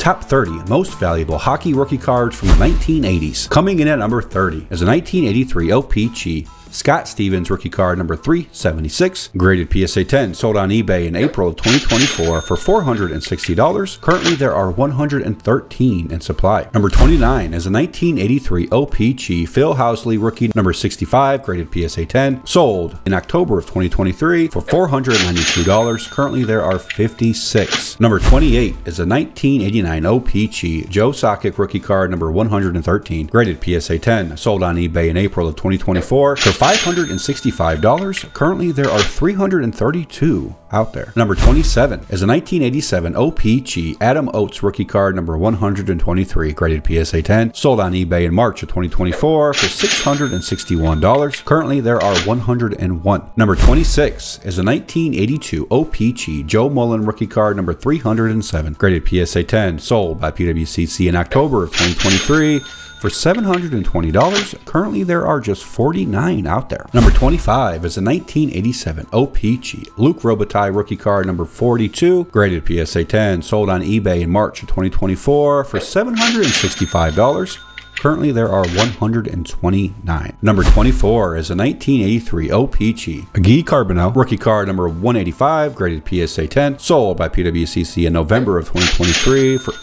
top 30 most valuable hockey rookie cards from the 1980s. Coming in at number 30 is a 1983 OPC Scott Stevens rookie card number 376, graded PSA 10, sold on eBay in April of 2024 for $460. Currently, there are 113 in supply. Number 29 is a 1983 OPC Phil Housley rookie number 65, graded PSA 10, sold in October of 2023 for $492. Currently, there are 56. Number 28 is a 1989 OPC Joe Sakic rookie card number 113, graded PSA 10, sold on eBay in April of 2024 for $565. Currently, there are 332 out there. Number 27 is a 1987 OPC Adam Oates rookie card number 123, graded PSA 10, sold on eBay in March of 2024 for $661. Currently, there are 101. Number 26 is a 1982 OPC Joe Mullen rookie card number 307, graded PSA 10, sold by PWCC in October of 2023 for $720. Currently, there are just 49 out there. Number 25 is a 1987 OPC Luc Robitaille rookie card number 42, graded PSA 10, sold on eBay in March of 2024 for $765. Currently, there are 129. Number 24 is a 1983 OPC Guy Carbonneau rookie card number 185, graded PSA 10, sold by PWCC in November of 2023 for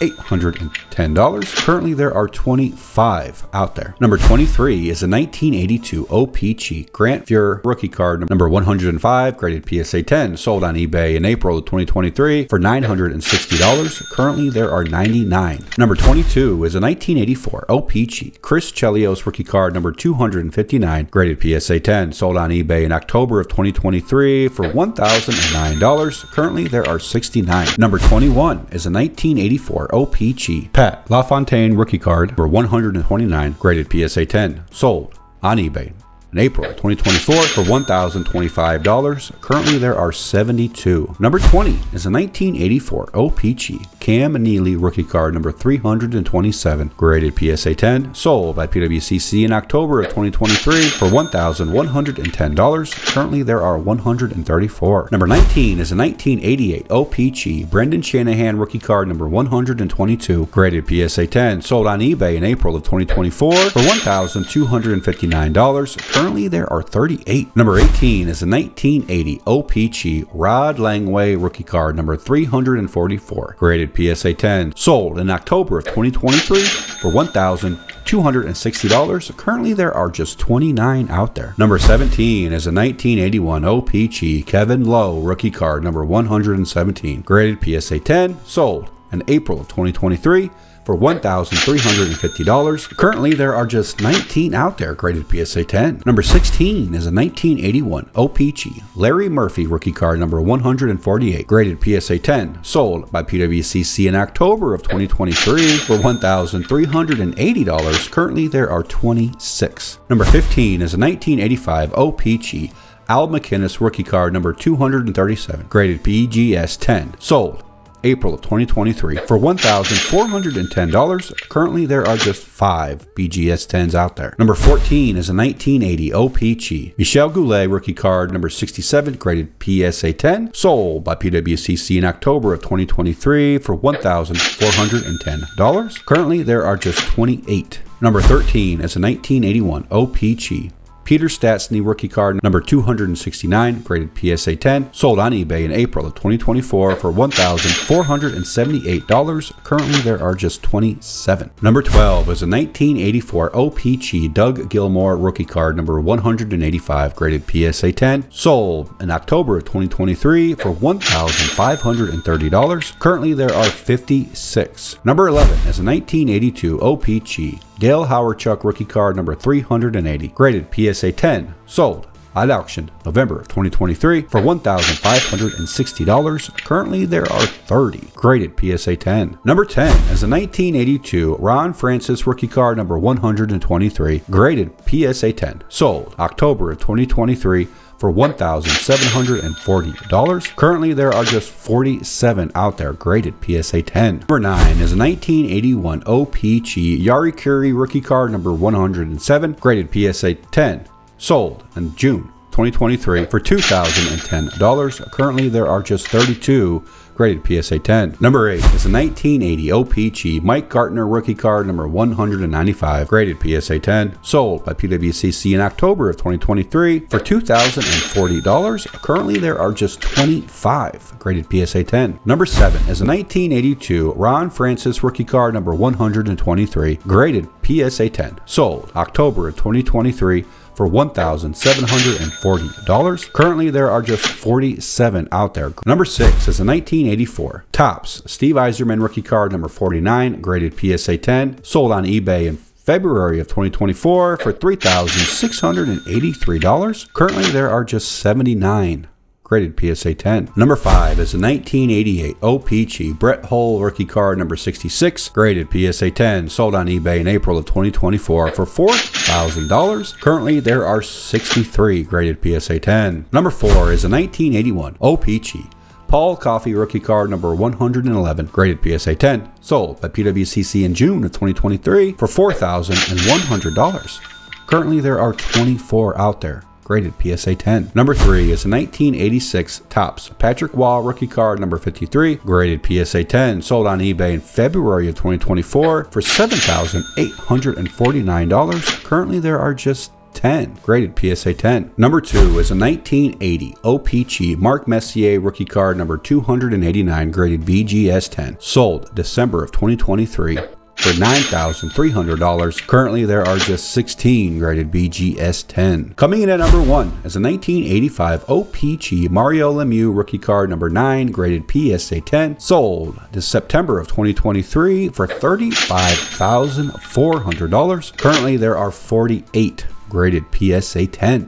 $810. Currently, there are 25 out there. Number 23 is a 1982 OPC Grant Fuhr rookie card number 105, graded PSA 10, sold on eBay in April of 2023 for $960. Currently, there are 99. Number 22 is a 1984 OPC Chris Chelios rookie card number 259, graded PSA 10, sold on eBay in October of 2023 for $1,009. Currently, there are 69. Number 21 is a 1984 OPC Pat LaFontaine rookie card number 129, graded PSA 10, sold on eBay in April 2024 for $1,025. Currently, there are 72. Number 20 is a 1984 OPC Cam Neely rookie card number 327, graded PSA 10, sold by PWCC in October of 2023 for $1,110. Currently, there are 134. Number 19 is a 1988 OPC Brendan Shanahan rookie card number 122, graded PSA 10, sold on eBay in April of 2024 for $1,259. Currently, there are 38. Number 18 is a 1980 OPC Rod Langway rookie card number 344, graded PSA 10, sold in October of 2023 for $1,260. Currently, there are just 29 out there. Number 17 is a 1981 OPC Kevin Lowe rookie card number 117, graded PSA 10, sold in April of 2023 for $1,350. Currently, there are just 19 out there graded PSA 10. Number 16 is a 1981 OPC Larry Murphy rookie card number 148, graded PSA 10, sold by PWCC in October of 2023 for $1,380. Currently, there are 26. Number 15 is a 1985 OPC Al MacInnis rookie card number 237, graded BGS 10, sold April of 2023 for $1,410. Currently, there are just five BGS 10s out there. Number 14 is a 1980 OPC Michel Goulet rookie card number 67, graded PSA 10, sold by PWCC in October of 2023 for $1,410. Currently, there are just 28. Number 13 is a 1981 OPC Peter Stastny rookie card number 269, graded PSA 10, sold on eBay in April of 2024 for $1,478. Currently, there are just 27. Number 12 is a 1984 OPC Doug Gilmour rookie card number 185, graded PSA 10, sold in October of 2023 for $1,530. Currently, there are 56. Number 11 is a 1982 OPC Dale Hawerchuk rookie card number 380, graded PSA 10, sold at auction November 2023 for $1,560. Currently, there are 30 graded PSA 10. Number 10 is a 1982 Ron Francis rookie card number 123, graded PSA 10, sold October of 2023 for $1,740. Currently, there are just 47 out there graded PSA 10. Number 9 is a 1981 OPC Jari Kurri rookie card number 107, graded PSA 10, sold in June 2023 for $2,010. Currently, there are just 32 graded PSA 10. Number 8 is a 1980 OPC Mike Gartner rookie card number 195, graded PSA 10, sold by PWCC in October of 2023 for $2,040. Currently, there are just 25 graded PSA 10. Number 7 is a 1982 Ron Francis rookie card number 123, graded PSA 10, sold October of 2023 for $1,740. Currently, there are just 47 out there. Number 6 is a 1984 Topps Steve Yzerman rookie card number 49, graded PSA 10, sold on eBay in February of 2024 for $3,683. Currently, there are just 79 graded PSA 10. Number 5 is a 1988 OPC Brett Hull rookie card number 66, graded PSA 10, sold on eBay in April of 2024 for $4,000. Currently, there are 63 graded PSA 10. Number 4 is a 1981 OPC Paul Coffey rookie card number 111, graded PSA 10, sold by PWCC in June of 2023 for $4,100. Currently, there are 24 out there graded PSA 10. Number 3 is a 1986 Topps Patrick Roy rookie card number 53, graded PSA 10, sold on eBay in February of 2024 for $7,849. Currently, there are just 10, graded PSA 10. Number 2 is a 1980 OPC Mark Messier rookie card number 289, graded BGS 10, sold December of 2023 for $9,300. Currently, there are just 16 graded BGS 10. Coming in at number 1 is a 1985 OPC Mario Lemieux rookie card number 9 graded PSA 10, sold this September of 2023 for $35,400. Currently, there are 48 graded PSA 10.